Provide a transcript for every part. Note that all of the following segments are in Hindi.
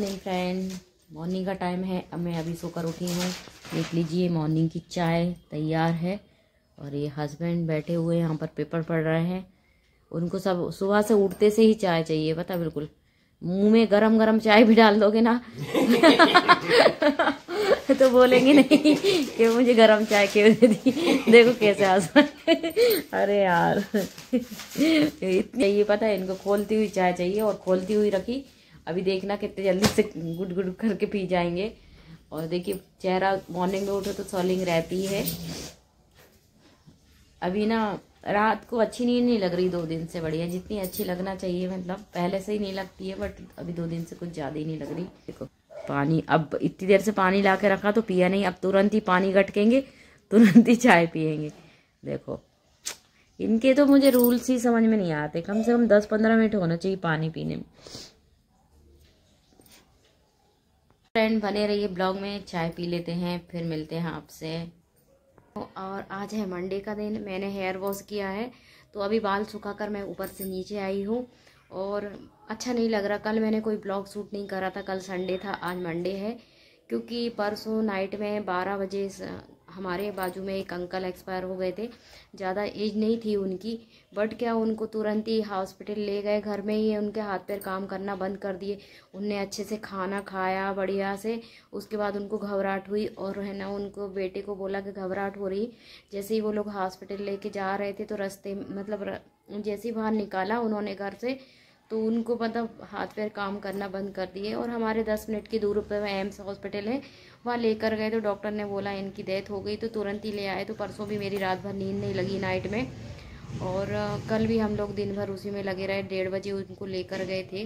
मॉर्निंग फ्रेंड मॉर्निंग का टाइम है। अब मैं अभी सोकर उठी हूँ। देख लीजिए मॉर्निंग की चाय तैयार है। और ये हस्बैंड बैठे हुए यहाँ पर पेपर पढ़ रहे हैं। उनको सब सुबह से उठते से ही चाय चाहिए, पता बिल्कुल। मुँह में गरम गरम चाय भी डाल दोगे ना? तो बोलेंगे नहीं कि मुझे गरम चाय क्यों दे दी? देखो कैसे हंस अरे यार। इतनी ये पता है, इनको खोलती हुई चाय चाहिए और खोलती हुई रखी। अभी देखना कितने जल्दी से गुड गुड करके पी जाएँगे। और देखिए, चेहरा मॉर्निंग में उठो तो सॉलिंग रहती है। अभी ना, रात को अच्छी नींद नहीं लग रही दो दिन से बढ़िया। जितनी अच्छी लगना चाहिए मतलब पहले से ही नहीं लगती है बट अभी दो दिन से कुछ ज़्यादा ही नहीं लग रही। देखो, पानी, अब इतनी देर से पानी ला के रखा तो पिया नहीं। अब तुरंत ही पानी गटकेंगे, तुरंत ही चाय पियेंगे। देखो, इनके तो मुझे रूल्स ही समझ में नहीं आते। कम से कम दस पंद्रह मिनट होना चाहिए पानी पीने में। फ्रेंड बने रहिए ब्लॉग में, चाय पी लेते हैं, फिर मिलते हैं आपसे। और आज है मंडे का दिन, मैंने हेयर वॉश किया है तो अभी बाल सुखा कर मैं ऊपर से नीचे आई हूँ। और अच्छा नहीं लग रहा, कल मैंने कोई ब्लॉग शूट नहीं करा था, कल संडे था, आज मंडे है, क्योंकि परसों नाइट में बारह बजे हमारे बाजू में एक अंकल एक्सपायर हो गए थे। ज़्यादा एज नहीं थी उनकी बट क्या उनको तुरंत ही हॉस्पिटल ले गए, घर में ही उनके हाथ पैर काम करना बंद कर दिए। उनने अच्छे से खाना खाया, बढ़िया से। उसके बाद उनको घबराहट हुई और है ना, उनको बेटे को बोला कि घबराहट हो रही। जैसे ही वो लोग हॉस्पिटल लेके जा रहे थे तो रास्ते मतलब जैसे ही बाहर निकाला उन्होंने घर से तो उनको मतलब हाथ पैर काम करना बंद कर दिए और हमारे दस मिनट की दूर पर एम्स हॉस्पिटल है, वहाँ लेकर गए तो डॉक्टर ने बोला इनकी डेथ हो गई तो तुरंत ही ले आए तो परसों भी मेरी रात भर नींद नहीं लगी नाइट में। और कल भी हम लोग दिन भर उसी में लगे रहे, डेढ़ बजे उनको लेकर गए थे।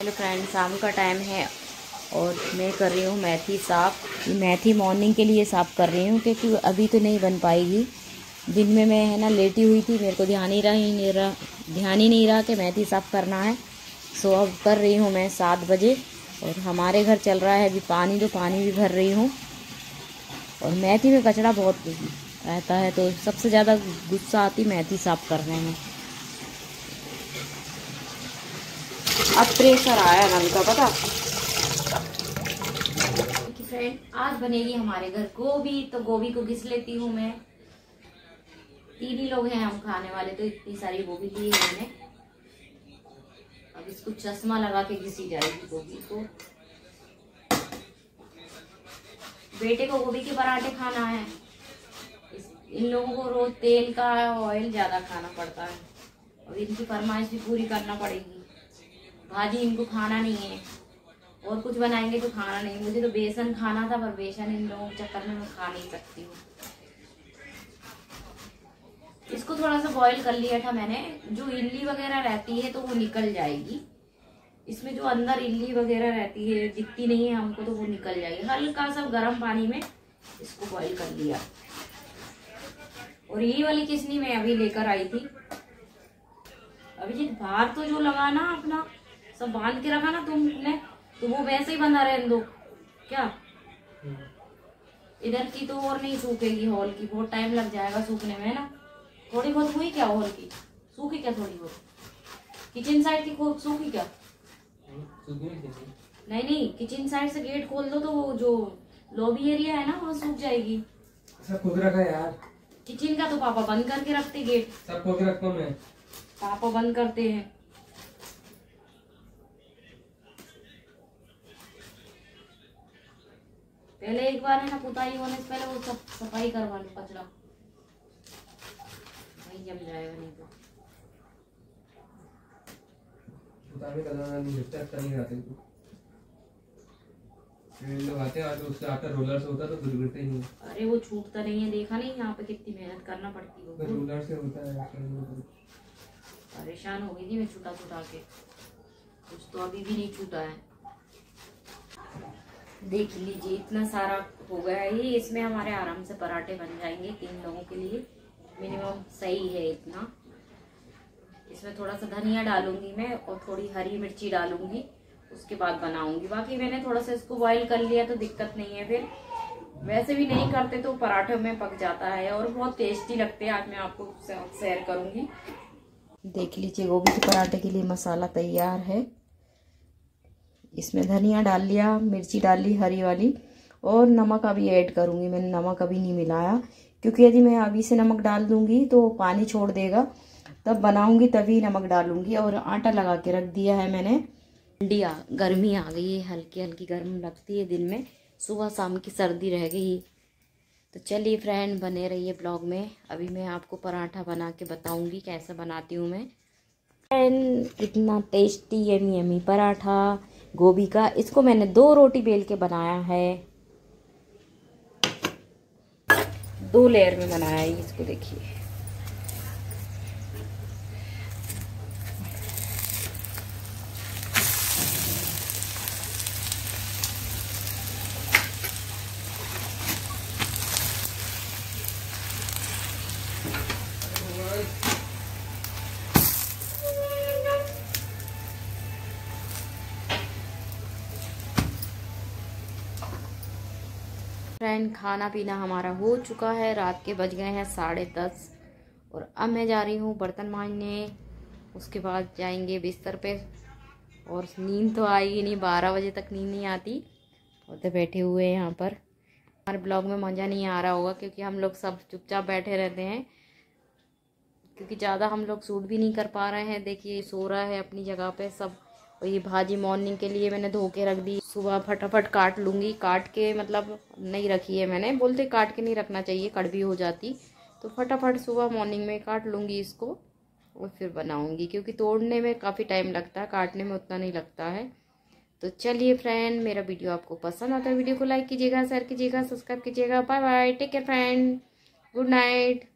हेलो फ्रेंड, शाम का टाइम है और मैं कर रही हूँ मैथी साफ़। मैथी मॉर्निंग के लिए साफ़ कर रही हूँ क्योंकि अभी तो नहीं बन पाएगी। दिन में मैं, है ना, लेटी हुई थी, मेरे को ध्यान ही रहा ही नहीं रहा। ध्यान ही नहीं रहा कि मैथी साफ़ करना है। सो अब कर रही हूँ मैं सात बजे और हमारे घर चल रहा है अभी पानी तो पानी भी भर रही हूँ। और मेथी में कचरा बहुत रहता है तो सबसे ज़्यादा गुस्सा आती मेथी साफ़ करने में। अब प्रेशर आया नल का, पता? फ्रेंड आज बनेगी हमारे घर गोभी तो गोभी को घिस लेती हूँ मैं। तीन ही लोग हैं हम खाने वाले तो इतनी सारी गोभी ली है मैंने अब इसको चश्मा लगा के घिसी जाएगी गोभी को। बेटे को गोभी के पराठे खाना है। इन लोगों को रोज तेल का ऑयल ज़्यादा खाना पड़ता है। और इनकी फरमाइश भी पूरी करना पड़ेगी। भाजी इनको खाना नहीं है। और कुछ बनाएँगे तो खाना नहीं। मुझे तो बेसन खाना था, पर बेसन इन लोगों के चक्कर में मैं खा नहीं सकती हूँ। इसको थोड़ा सा बॉईल कर लिया था मैंने। जो इल्ली वगैरह रहती है तो वो निकल जाएगी। इसमें जो अंदर इल्ली वगैरह रहती है दिखती नहीं है हमको तो वो निकल जाएगी। हल्का सा गर्म पानी में इसको बॉईल कर लिया। और ये वाली किसनी मैं अभी लेकर आई थी। अभी जी बाहर तो जो लगाना अपना सब बाँध के रखा ना तुमने तो वो वैसे ही बंधा रहे दो। क्या? इधर की तो और नहीं सूखेगी हॉल की। बहुत टाइम लग जाएगा सूखने में ना? थोड़ी बहुत हुई क्या हॉल की? सूखी क्या थोड़ी बहुत? किचन साइड की खूब सूखी क्या? नहीं नहीं किचन साइड से गेट खोल दो तो वो जो लॉबी एरिया है ना वो सूख जाएगी। सब खोल रखा यार। किचन का तो पापा बंद करके रखते गेट सब खोल के रखता हूँ मैं। पापा बंद करते हैं। पहले एक बार है ना पुताई होने से पहले वो सब सफ़ाई करवा लो कचरा। नहीं जम जाएगा नहीं तो। उतारने का दाना नहीं लिफ्ट कर नहीं आते तो लोग आते हैं उससे आटा रोलर से होता तो गिरते ही अरे वो छूटता नहीं है देखा नहीं यहाँ पे कितनी मेहनत करना पड़ती है। रोलर से होता है। परेशान हो गई थी मैं छुटा छुटा के। कुछ तो अभी भी नहीं छूटा है। देख लीजिए इतना सारा हो गया है ये इसमें हमारे आराम से पराठे बन जाएँगे तीन लोगों के लिए। मिनिमम सही है इतना। इसमें थोड़ा सा धनिया डालूँगी मैं और थोड़ी हरी मिर्ची डालूँगी। उसके बाद बनाऊँगी। बाकी मैंने थोड़ा सा इसको बॉईल कर लिया तो दिक्कत नहीं है फिर। वैसे भी नहीं करते तो पराठे में पक जाता है और बहुत टेस्टी लगते हैं। आज मैं आपको शेयर करूँगी। देख लीजिए गोभी के पराठे के लिए मसाला तैयार है। इसमें धनिया डाल लिया, मिर्ची डाल ली हरी वाली और नमक अभी ऐड करूँगी। मैंने नमक अभी नहीं मिलाया। क्योंकि यदि मैं अभी से नमक डाल दूँगी तो पानी छोड़ देगा। तब बनाऊँगी तभी नमक डालूँगी और आटा लगा के रख दिया है मैंने। ठंडी आ गर्मी आ गई है हल्की हल्की गर्म लगती है दिन में। सुबह शाम की सर्दी रह गई। तो चलिए फ्रेंड बने रहिए ब्लॉग में। अभी मैं आपको पराठा बना के बताऊँगी कैसे बनाती हूँ मैं। फ्रेंड कितना टेस्टी यमी यमी पराठा गोभी का। इसको मैंने दो रोटी बेल के बनाया है। दो लेयर में बनाया है इसको देखिए। फ्रेंड, खाना पीना हमारा हो चुका है। रात के बज गए हैं साढ़े दस और अब मैं जा रही हूँ बर्तन मांजने। उसके बाद जाएँगे बिस्तर पे और नींद तो आएगी नहीं, बारह बजे तक नींद नहीं आती। और तो बैठे हुए हैं यहाँ पर। हमारे ब्लॉग में मज़ा नहीं आ रहा होगा क्योंकि हम लोग सब चुपचाप बैठे रहते हैं। क्योंकि ज़्यादा हम लोग सूट भी नहीं कर पा रहे हैं। देखिए सो रहा है अपनी जगह पे सब। और ये भाजी मॉर्निंग के लिए मैंने धो के रख दी। सुबह फटाफट काट लूँगी। काट के मतलब नहीं रखी है मैंने। बोलते काट के नहीं रखना चाहिए, कड़वी हो जाती। तो फटाफट सुबह मॉर्निंग में काट लूँगी इसको और फिर बनाऊँगी, क्योंकि तोड़ने में काफ़ी टाइम लगता है, काटने में उतना नहीं लगता है। तो चलिए फ्रेंड मेरा वीडियो आपको पसंद आता है वीडियो को लाइक कीजिएगा शेयर कीजिएगा सब्सक्राइब कीजिएगा। Bye bye take care friend good night